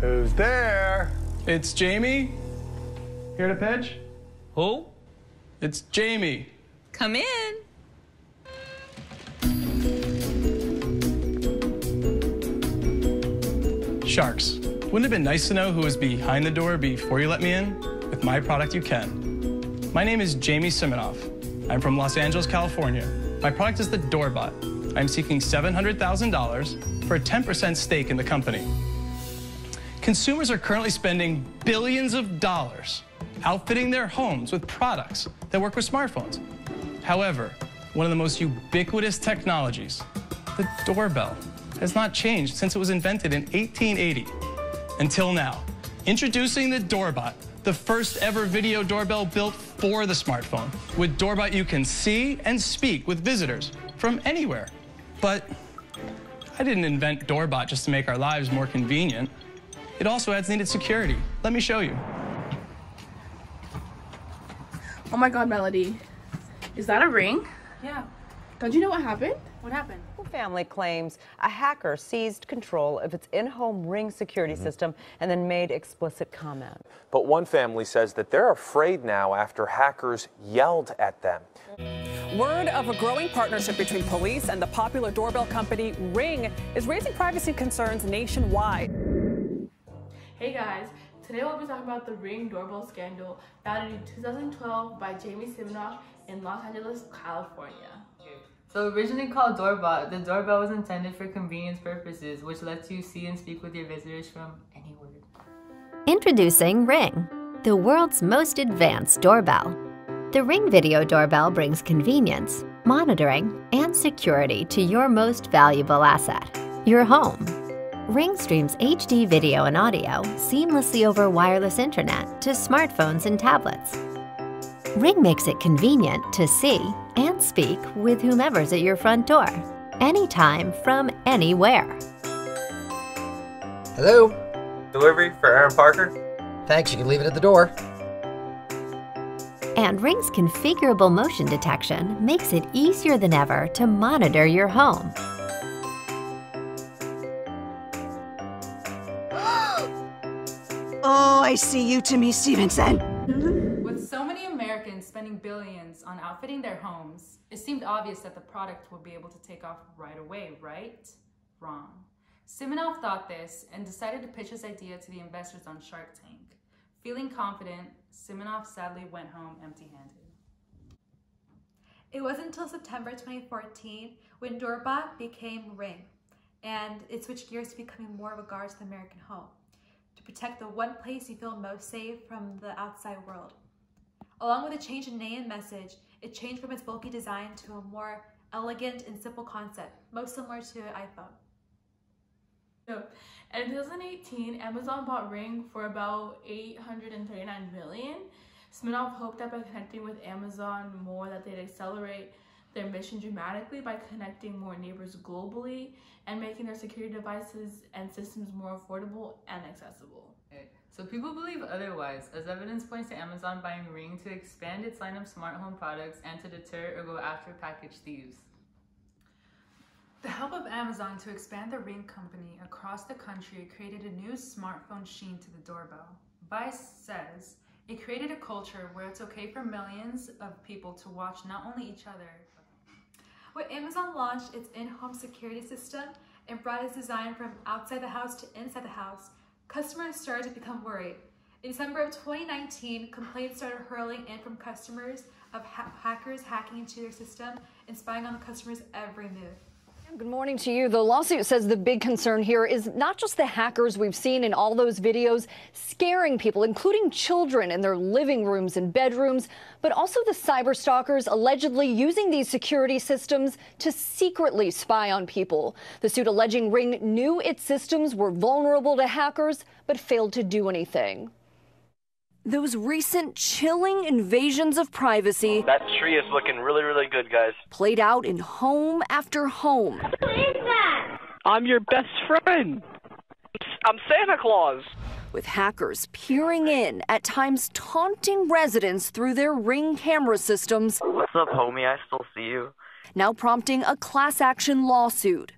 Who's there? It's Jamie. Here to pitch? Who? It's Jamie. Come in. Sharks. Wouldn't it have been nice to know who was behind the door before you let me in? With my product, you can. My name is Jamie Siminoff. I'm from Los Angeles, California. My product is the Doorbot. I'm seeking $700,000 for a 10% stake in the company. Consumers are currently spending billions of dollars outfitting their homes with products that work with smartphones. However, one of the most ubiquitous technologies, the doorbell, has not changed since it was invented in 1880 until now. Introducing the Doorbot, the first ever video doorbell built for the smartphone. With Doorbot, you can see and speak with visitors from anywhere. But I didn't invent Doorbot just to make our lives more convenient. It also adds needed security. Let me show you. Oh my god, Melody. Is that a ring? Yeah. Don't you know what happened? What happened? Family claims a hacker seized control of its in-home ring security mm-hmm. system and then made explicit comment. But one family says that they're afraid now after hackers yelled at them. Word of a growing partnership between police and the popular doorbell company Ring is raising privacy concerns nationwide. Hey guys, today we'll be talking about the Ring doorbell scandal founded in 2012 by Jamie Siminoff in Los Angeles, California. So originally called Doorbot, the doorbell was intended for convenience purposes, which lets you see and speak with your visitors from anywhere. Introducing Ring, the world's most advanced doorbell. The Ring Video Doorbell brings convenience, monitoring, and security to your most valuable asset, your home. Ring streams HD video and audio seamlessly over wireless internet to smartphones and tablets. Ring makes it convenient to see and speak with whomever's at your front door, anytime from anywhere. Hello? Delivery for Aaron Parker? Thanks, you can leave it at the door. And Ring's configurable motion detection makes it easier than ever to monitor your home. Oh, I see you, Timmy Stevenson. With so many Americans spending billions on outfitting their homes, it seemed obvious that the product would be able to take off right away, right? Wrong. Siminoff thought this and decided to pitch his idea to the investors on Shark Tank. Feeling confident, Siminoff sadly went home empty-handed. It wasn't until September 2014 when Doorbot became Ring, and it switched gears to becoming more of a guard to the American home, to protect the one place you feel most safe from the outside world. Along with a change in name and message, it changed from its bulky design to a more elegant and simple concept, most similar to an iPhone. So, in 2018, Amazon bought Ring for about 839 million. Siminoff hoped that by connecting with Amazon more that they'd accelerate their mission dramatically by connecting more neighbors globally and making their security devices and systems more affordable and accessible. So people believe otherwise, as evidence points to Amazon buying Ring to expand its line of smart home products and to deter or go after package thieves. The help of Amazon to expand the Ring company across the country created a new smartphone sheen to the doorbell. Vice says, it created a culture where it's okay for millions of people to watch not only each other. When Amazon launched its in-home security system and brought its design from outside the house to inside the house, customers started to become worried. In December of 2019, complaints started hurling in from customers of ha hackers hacking into their system and spying on the customers' every move. Good morning to you. The lawsuit says the big concern here is not just the hackers we've seen in all those videos scaring people, including children in their living rooms and bedrooms, but also the cyber stalkers allegedly using these security systems to secretly spy on people. The suit alleging Ring knew its systems were vulnerable to hackers, but failed to do anything. Those recent chilling invasions of privacy. That tree is looking really, really good, guys. Played out in home after home. Who is that? I'm your best friend. I'm Santa Claus. With hackers peering in, at times taunting residents through their ring camera systems. What's up, homie? I still see you. Now prompting a class action lawsuit.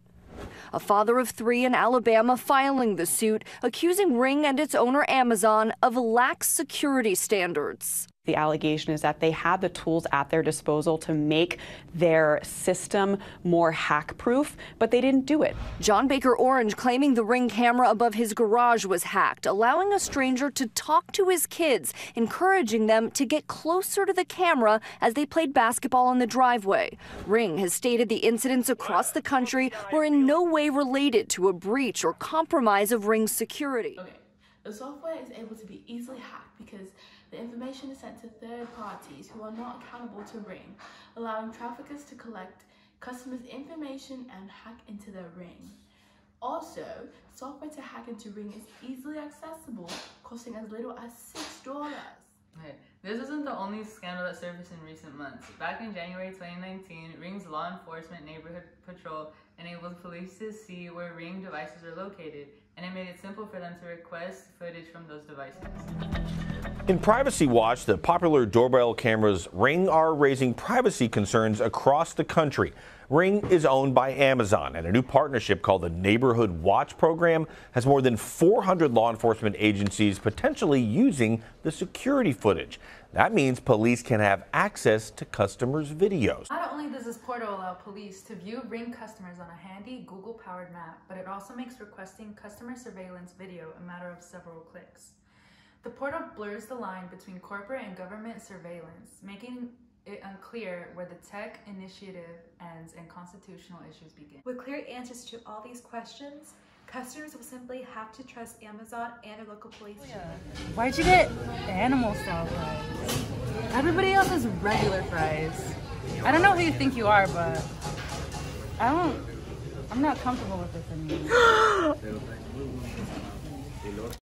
A father of three in Alabama filing the suit, accusing Ring and its owner Amazon of lax security standards. The allegation is that they had the tools at their disposal to make their system more hack proof, but they didn't do it. John Baker Orange claiming the ring camera above his garage was hacked, allowing a stranger to talk to his kids, encouraging them to get closer to the camera as they played basketball in the driveway. Ring has stated the incidents across the country were in no way related to a breach or compromise of Ring's security. Okay. The software is able to be easily hacked because the information is sent to third parties who are not accountable to Ring, allowing traffickers to collect customers' information and hack into their Ring. Also, software to hack into Ring is easily accessible, costing as little as $6. Hey, this isn't the only scandal that surfaced in recent months. Back in January 2019, Ring's law enforcement neighborhood patrol enabled police to see where Ring devices are located, and it made it simple for them to request footage from those devices. In Privacy Watch, the popular doorbell cameras Ring are raising privacy concerns across the country. Ring is owned by Amazon, and a new partnership called the Neighborhood Watch program has more than 400 law enforcement agencies potentially using the security footage. That means police can have access to customers' videos. Not only does this portal allow police to view Ring customers on a handy Google powered map, but it also makes requesting customer surveillance video a matter of several clicks. The portal blurs the line between corporate and government surveillance, making it unclear where the tech initiative ends and constitutional issues begin. With clear answers to all these questions, customers will simply have to trust Amazon and their local police. Oh, Why'd you get animal style fries? Everybody else has regular fries. I don't know who you think you are, but I don't, I'm not comfortable with this anymore.